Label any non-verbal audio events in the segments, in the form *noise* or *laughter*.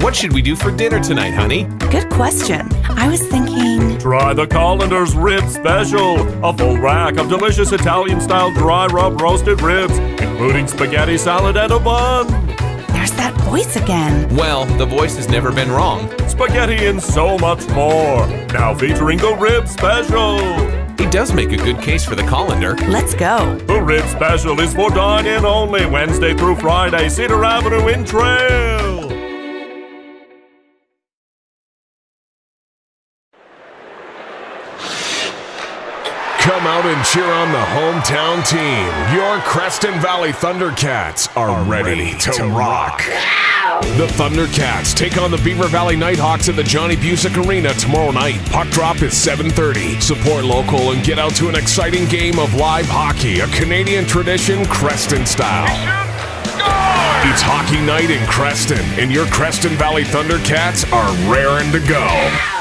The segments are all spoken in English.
What should we do for dinner tonight, honey? Good question. I was thinking. Try the Colander's Rib Special. A full rack of delicious Italian style dry rub roasted ribs, including spaghetti salad and a bun. There's that voice again. Well, the voice has never been wrong. Spaghetti and so much more. Now featuring the Rib Special. He does make a good case for the colander. Let's go. The Rib Special is for dine-in only Wednesday through Friday, Cedar Avenue in Trail. Come out and cheer on the hometown team. Your Creston Valley Thundercats are, ready, to, rock. The Thundercats take on the Beaver Valley Nighthawks at the Johnny Bucyk Arena tomorrow night. Puck drop is 7:30. Support local and get out to an exciting game of live hockey, a Canadian tradition, Creston style. It's hockey night in Creston, and your Creston Valley Thundercats are raring to go.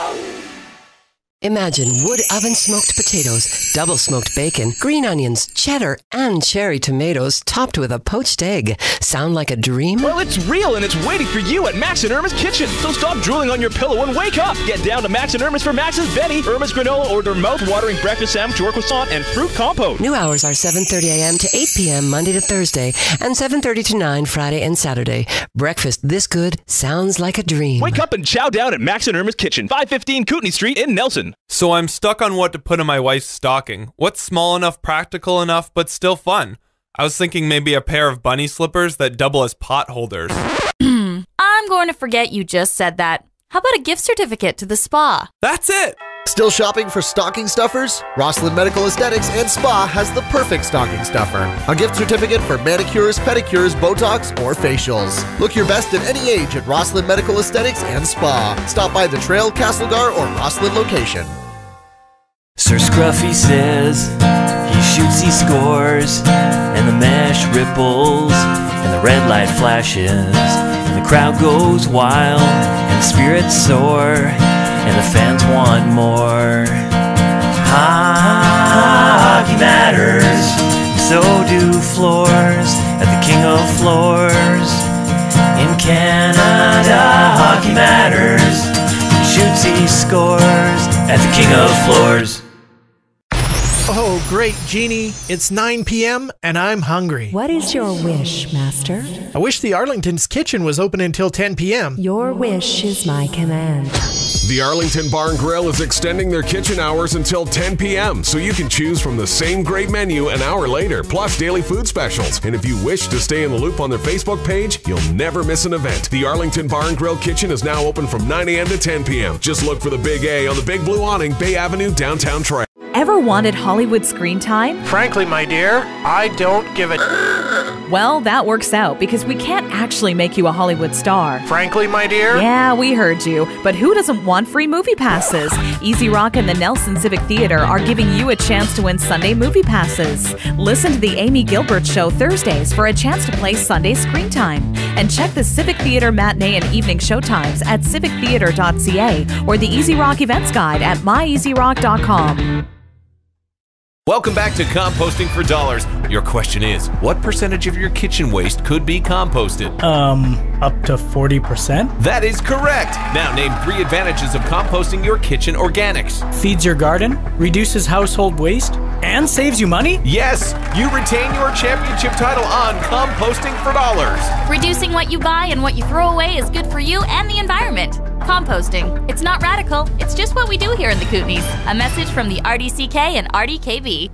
Imagine wood oven smoked potatoes, double smoked bacon, green onions, cheddar, and cherry tomatoes topped with a poached egg. Sound like a dream? Well, it's real and it's waiting for you at Max and Irma's Kitchen. So stop drooling on your pillow and wake up. Get down to Max and Irma's for Max's Benny, Irma's granola, or their mouth-watering breakfast sandwich or croissant and fruit compote. New hours are 7:30 a.m. to 8 p.m. Monday to Thursday and 7:30 to 9 Friday and Saturday. Breakfast this good sounds like a dream. Wake up and chow down at Max and Irma's Kitchen, 515 Kootenay Street in Nelson. So I'm stuck on what to put in my wife's stocking. What's small enough, practical enough, but still fun? I was thinking maybe a pair of bunny slippers that double as pot holders. *clears throat* I'm going to forget you just said that. How about a gift certificate to the spa? That's it! Still shopping for stocking stuffers? Rossland Medical Aesthetics and Spa has the perfect stocking stuffer. A gift certificate for manicures, pedicures, Botox, or facials. Look your best at any age at Rossland Medical Aesthetics and Spa. Stop by the Trail, Castlegar, or Rossland location. Sir Scruffy says he shoots, he scores, and the mesh ripples, and the red light flashes, and the crowd goes wild, and spirits soar, and the fans want more. Hockey matters, so do floors at the King of Floors. In Canada, hockey matters. He shoots, he scores at the King of Floors. Oh, great, Genie. It's 9 p.m. and I'm hungry. What is your wish, Master? I wish the Arlington's kitchen was open until 10 p.m. Your wish is my command. The Arlington Barn Grill is extending their kitchen hours until 10 p.m., so you can choose from the same great menu an hour later, plus daily food specials. And if you wish to stay in the loop on their Facebook page, you'll never miss an event. The Arlington Barn Grill kitchen is now open from 9 a.m. to 10 p.m. Just look for the Big A on the big blue awning, Bay Avenue, downtown Troy. Ever wanted Hollywood screen time? Frankly, my dear, I don't give a. *laughs* *laughs* Well, that works out because we can't actually make you a Hollywood star. Frankly, my dear? Yeah, we heard you. But who doesn't want free movie passes? EZ Rock and the Nelson Civic Theater are giving you a chance to win Sunday movie passes. Listen to the Amy Gilbert Show Thursdays for a chance to play Sunday screen time. And check the Civic Theater matinee and evening showtimes at civictheater.ca or the EZ Rock events guide at myezrock.com. Welcome back to Composting for Dollars. Your question is what percentage of your kitchen waste could be composted? Um, up to 40%? That is correct. Now name three advantages of composting your kitchen organics. Feeds your garden, reduces household waste, and saves you money? Yes, you retain your championship title on Composting for Dollars. Reducing what you buy and what you throw away is good for you and the environment. Composting. It's not radical, it's just what we do here in the Kootenays. A message from the RDCK and RDKB.